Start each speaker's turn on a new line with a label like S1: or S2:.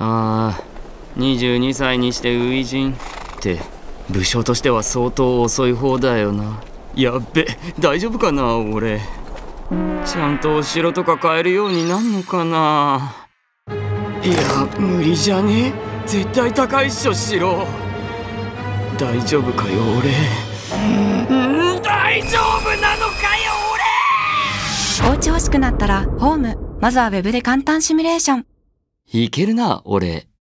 S1: ああ22歳にして初陣。って武将としては相当遅い方だよな。やっべ大丈夫かな俺。ちゃんとお城とか買えるようになんのかな。いや無理じゃね？絶対高いっしょ城。大丈夫かよ俺。うん大丈夫なのかよ俺！
S2: お家欲しくなったらホーム。まずはウェブで簡単シミュレーション。
S1: いけるな俺。